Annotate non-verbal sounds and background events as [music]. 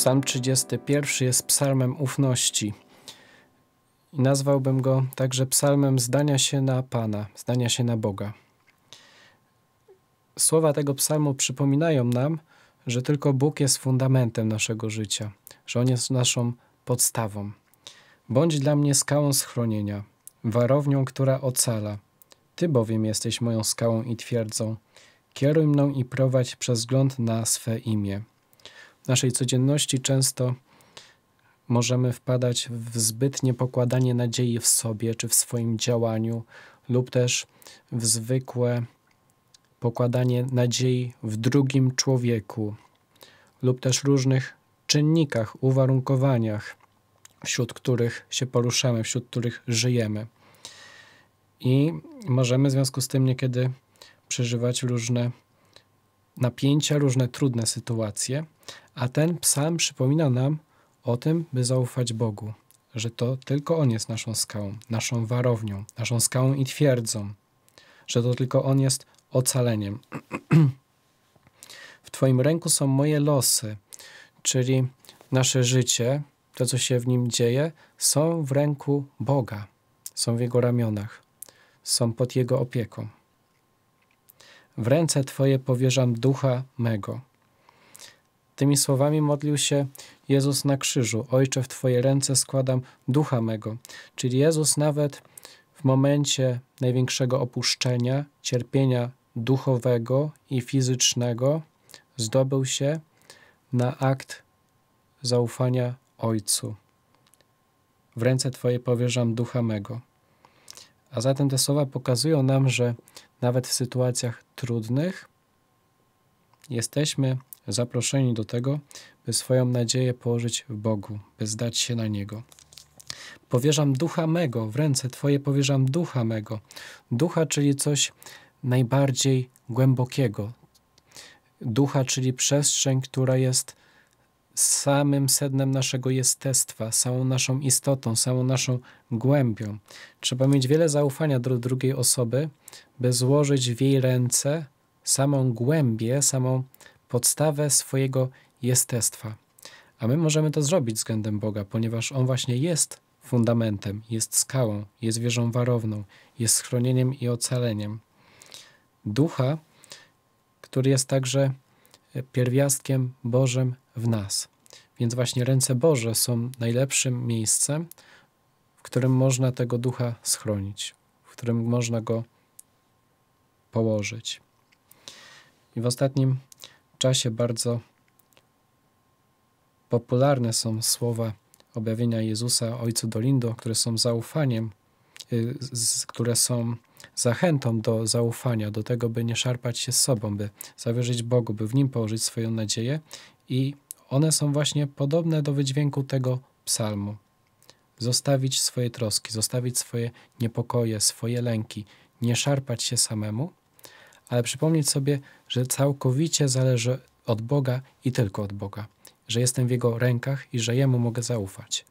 Psalm 31 jest psalmem ufności. I nazwałbym go także psalmem zdania się na Pana, zdania się na Boga. Słowa tego psalmu przypominają nam, że tylko Bóg jest fundamentem naszego życia, że On jest naszą podstawą. Bądź dla mnie skałą schronienia, warownią, która ocala. Ty bowiem jesteś moją skałą i twierdzą. Kieruj mną i prowadź przez wzgląd na swe imię. Naszej codzienności często możemy wpadać w zbytnie pokładanie nadziei w sobie czy w swoim działaniu, lub też w zwykłe pokładanie nadziei w drugim człowieku, lub też różnych czynnikach, uwarunkowaniach, wśród których się poruszamy, wśród których żyjemy. I możemy w związku z tym niekiedy przeżywać różne napięcia, różne trudne sytuacje, a ten psalm przypomina nam o tym, by zaufać Bogu, że to tylko On jest naszą skałą, naszą warownią, naszą skałą i twierdzą, że to tylko On jest ocaleniem. [clears throat] w Twoim ręku są moje losy, czyli nasze życie, to co się w nim dzieje, są w ręku Boga, są w Jego ramionach, są pod Jego opieką. W ręce Twoje powierzam ducha mego. Tymi słowami modlił się Jezus na krzyżu. Ojcze, w Twoje ręce składam ducha mego. Czyli Jezus nawet w momencie największego opuszczenia, cierpienia duchowego i fizycznego, zdobył się na akt zaufania Ojcu. W ręce Twoje powierzam ducha mego. A zatem te słowa pokazują nam, że nawet w sytuacjach trudnych jesteśmy zaproszeni do tego, by swoją nadzieję położyć w Bogu, by zdać się na Niego. Powierzam ducha mego, w ręce Twoje powierzam ducha mego. Ducha, czyli coś najbardziej głębokiego. Ducha, czyli przestrzeń, która jest samym sednem naszego jestestwa, samą naszą istotą, samą naszą głębią. Trzeba mieć wiele zaufania do drugiej osoby, by złożyć w jej ręce samą głębię, samą podstawę swojego jestestwa. A my możemy to zrobić względem Boga, ponieważ On właśnie jest fundamentem, jest skałą, jest wieżą warowną, jest schronieniem i ocaleniem. Ducha, który jest także pierwiastkiem Bożym w nas. Więc właśnie ręce Boże są najlepszym miejscem, w którym można tego ducha schronić, w którym można go położyć. I w ostatnim czasie bardzo popularne są słowa objawienia Jezusa Ojcu Dolindo, które są zaufaniem, y, które są zachętą do zaufania, do tego, by nie szarpać się z sobą, by zawierzyć Bogu, by w Nim położyć swoją nadzieję i one są właśnie podobne do wydźwięku tego psalmu. Zostawić swoje troski, zostawić swoje niepokoje, swoje lęki, nie szarpać się samemu, ale przypomnieć sobie, że całkowicie zależy od Boga i tylko od Boga, że jestem w Jego rękach i że Jemu mogę zaufać.